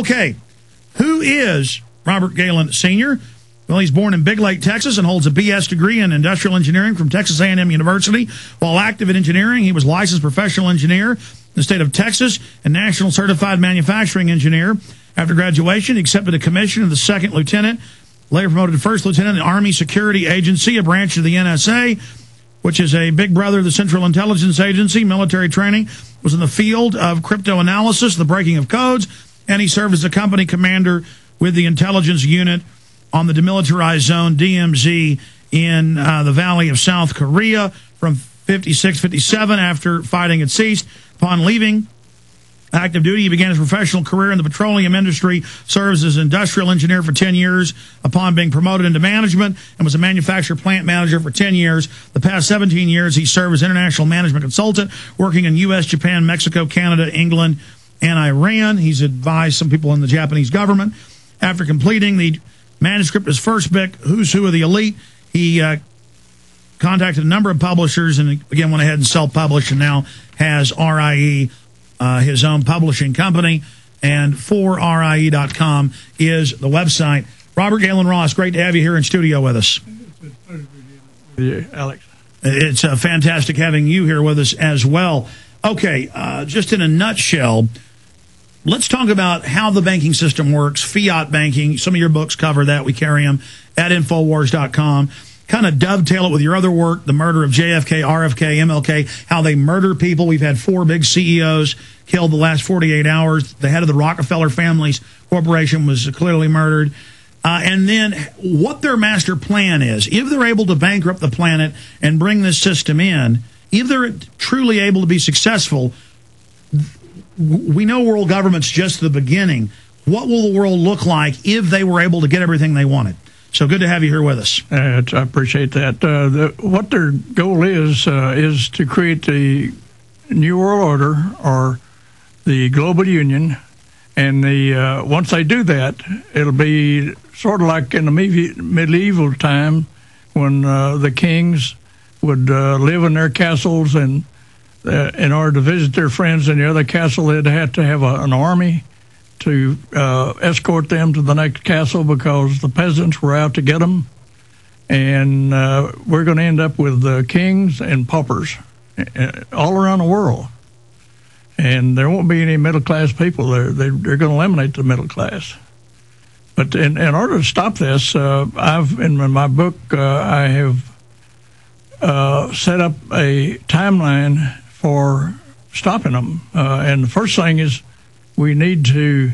Okay, who is Robert Gaylon Sr.? Well, he's born in Big Lake, Texas, and holds a BS degree in industrial engineering from Texas A&M University. While active in engineering, he was licensed professional engineer in the state of Texas and national certified manufacturing engineer. After graduation, he accepted a commission as the second lieutenant, later promoted to first lieutenant in the Army Security Agency, a branch of the NSA, which is a big brother of the Central Intelligence Agency. Military training was in the field of crypto analysis, the breaking of codes, and he served as a company commander with the intelligence unit on the demilitarized zone DMZ in uh, the Valley of South Korea from 56 57 after fighting had ceased. Upon leaving active duty, he began his professional career in the petroleum industry, serves as industrial engineer for 10 years upon being promoted into management, and was a manufacturer plant manager for 10 years. The past 17 years, he served as international management consultant, working in U.S., Japan, Mexico, Canada, England, and Iran. He's advised some people in the Japanese government. After completing the manuscript his first book, Who's Who of the Elite. He uh, contacted a number of publishers and again went ahead and self published and now has RIE, uh, his own publishing company. And 4RIE.com is the website. Robert Gaylon Ross, great to have you here in studio with us. Alex. It's uh, fantastic having you here with us as well. Okay, uh, just in a nutshell, let's talk about how the banking system works, fiat banking. Some of your books cover that. We carry them at Infowars.com. Kind of dovetail it with your other work, the murder of JFK, RFK, MLK, how they murder people. We've had four big CEOs killed the last 48 hours. The head of the Rockefeller Families Corporation was clearly murdered. Uh, and then what their master plan is. If they're able to bankrupt the planet and bring this system in, if they're truly able to be successful, we know world government's just the beginning. What will the world look like if they were able to get everything they wanted? So good to have you here with us. Uh, I appreciate that. Uh, the, what their goal is uh, is to create the new world order or the global union, and the uh, once they do that, it'll be sort of like in the medieval time when uh, the kings would uh, live in their castles and uh, in order to visit their friends in the other castle, they'd have to have a, an army to uh, escort them to the next castle because the peasants were out to get them. And uh, we're going to end up with uh, kings and paupers uh, all around the world. And there won't be any middle class people. They're, they're, they're going to eliminate the middle class. But in, in order to stop this, uh, I've in my book I have set up a timeline for stopping them. Uh, and the first thing is we need to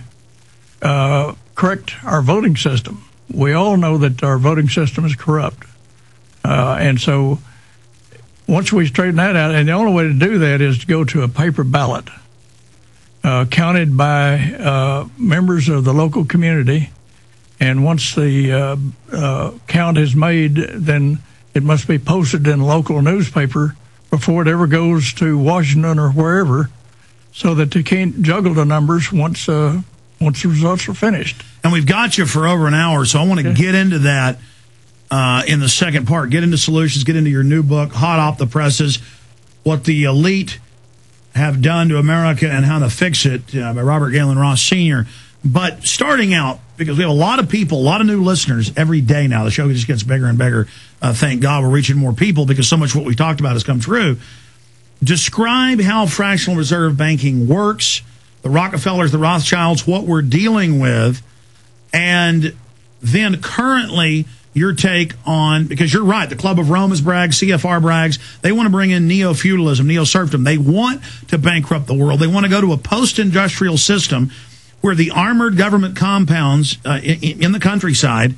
uh, correct our voting system. We all know that our voting system is corrupt. Uh, and so once we straighten that out, and the only way to do that is to go to a paper ballot uh, counted by uh, members of the local community. And once the uh, count is made, then it must be posted in a local newspaper before it ever goes to Washington or wherever, so that they can't juggle the numbers once uh, once the results are finished. And we've got you for over an hour, so I want to get into that uh, in the second part. Get into solutions. Get into your new book, hot off the presses, what the elite have done to America and how to fix it, uh, by Robert Gaylon Ross Sr. But starting out, because we have a lot of people, a lot of new listeners every day now. The show just gets bigger and bigger. Uh, thank God we're reaching more people because so much what we talked about has come true. Describe how fractional reserve banking works, the Rockefellers, the Rothschilds, what we're dealing with, and then currently your take on because you're right. The Club of Rome is brags, CFR brags. They want to bring in neo feudalism, neo serfdom. They want to bankrupt the world. They want to go to a post industrial system where the armored government compounds uh, in, in the countryside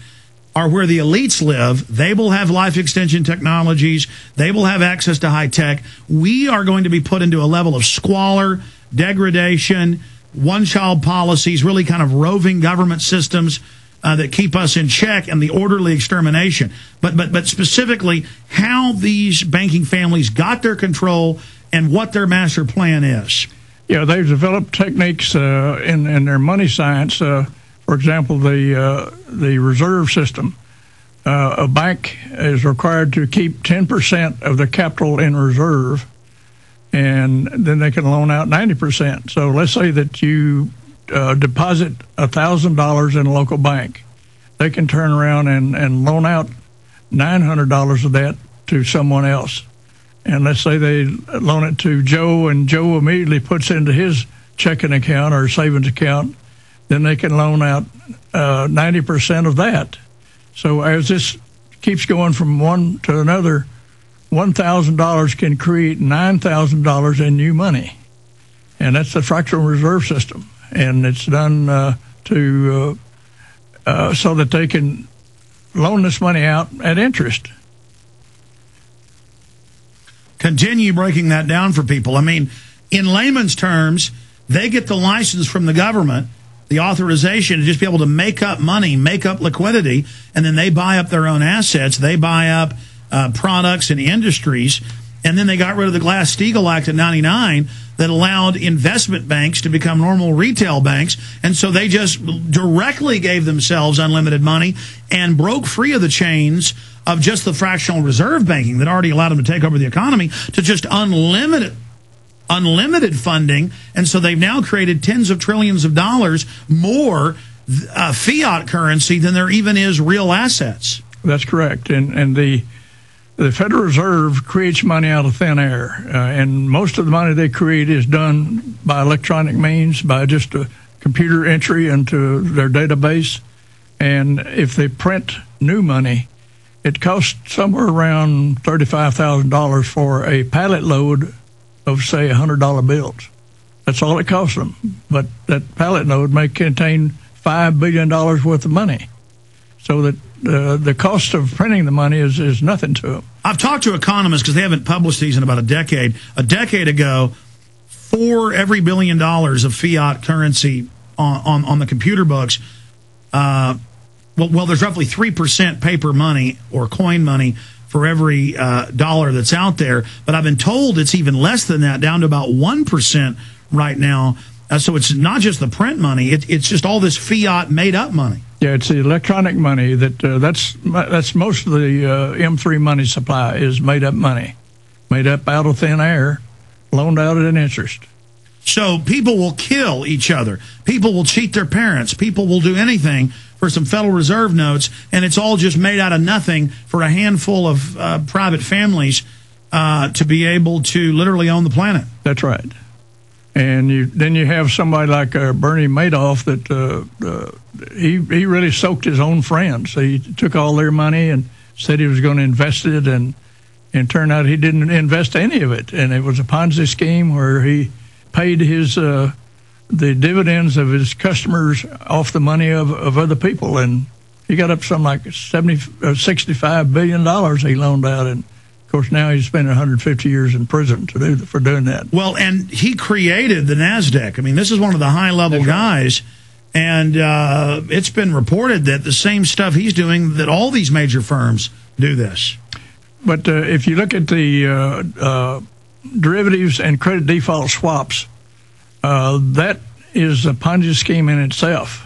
are where the elites live. They will have life extension technologies. They will have access to high tech. We are going to be put into a level of squalor, degradation, one child policies, really kind of roving government systems uh, that keep us in check and the orderly extermination. But, but, but specifically, how these banking families got their control and what their master plan is. Yeah, they've developed techniques uh, in in their money science. Uh, for example, the uh, the reserve system. Uh, a bank is required to keep 10% of their capital in reserve, and then they can loan out 90%. So let's say that you uh, deposit $1,000 in a local bank, they can turn around and, and loan out $900 of that to someone else. And let's say they loan it to Joe, and Joe immediately puts into his checking account or savings account, then they can loan out uh, 90% of that. So as this keeps going from one to another, $1,000 can create $9,000 in new money. And that's the fractional reserve system. And it's done uh, to uh, uh, so that they can loan this money out at interest. Continue breaking that down for people. I mean, in layman's terms, they get the license from the government, the authorization to just be able to make up money, make up liquidity, and then they buy up their own assets. They buy up uh, products and industries. And then they got rid of the Glass-Steagall Act in 99 that allowed investment banks to become normal retail banks. And so they just directly gave themselves unlimited money and broke free of the chains of just the fractional reserve banking that already allowed them to take over the economy to just unlimited unlimited funding. And so they've now created tens of trillions of dollars more uh, fiat currency than there even is real assets. That's correct. And, and the the Federal Reserve creates money out of thin air, uh, and most of the money they create is done by electronic means, by just a computer entry into their database. And if they print new money, it costs somewhere around thirty-five thousand dollars for a pallet load of, say, hundred dollar bills. That's all it costs them. But that pallet load may contain five billion dollars worth of money, so that uh, the cost of printing the money is, is nothing to them. I've talked to economists because they haven't published these in about a decade. A decade ago, for every billion dollars of fiat currency on, on, on the computer books, uh, well, well, there's roughly 3% paper money or coin money for every uh, dollar that's out there. But I've been told it's even less than that, down to about 1% right now. Uh, so it's not just the print money, it, it's just all this fiat made up money. Yeah, it's the electronic money that uh, that's that's most of the uh, M3 money supply is made up money, made up out of thin air, loaned out at an interest. So people will kill each other. People will cheat their parents. People will do anything for some Federal Reserve notes, and it's all just made out of nothing for a handful of uh, private families uh, to be able to literally own the planet. That's right. And you, then you have somebody like uh, Bernie Madoff that uh, uh, he he really soaked his own friends. He took all their money and said he was going to invest it, and and turned out he didn't invest any of it, and it was a Ponzi scheme where he paid his uh, the dividends of his customers off the money of, of other people, and he got up some like 70, uh, 65 billion dollars he loaned out, and of course, now he's spending 150 years in prison to do for doing that. Well, and he created the Nasdaq. I mean, this is one of the high level guys, right. and uh, it's been reported that the same stuff he's doing that all these major firms do this. But uh, if you look at the uh, uh derivatives and credit default swaps, uh, that is a Ponzi scheme in itself.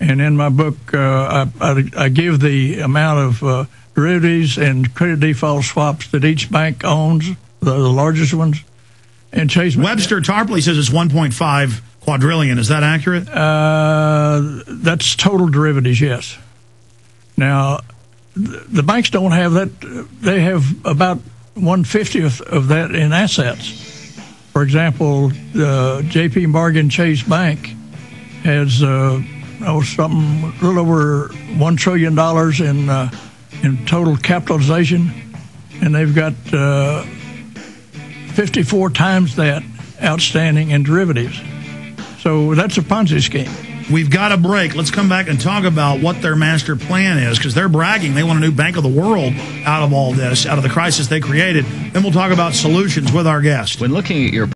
And in my book, uh, I, I, I, give the amount of derivatives and credit default swaps that each bank owns, the, the largest ones. And Chase Webster Tarpley says it's 1.5 quadrillion. Is that accurate? Uh, that's total derivatives, yes. Now, the banks don't have that. They have about one fiftieth of that in assets. For example, uh, J.P. Morgan Chase Bank has uh, oh, something a little over one trillion dollars in uh, in total capitalization, and they've got uh, 54 times that outstanding in derivatives. So that's a Ponzi scheme. We've got a break. Let's come back and talk about what their master plan is because they're bragging they want a new bank of the world out of all this, out of the crisis they created. Then we'll talk about solutions with our guest. When looking at your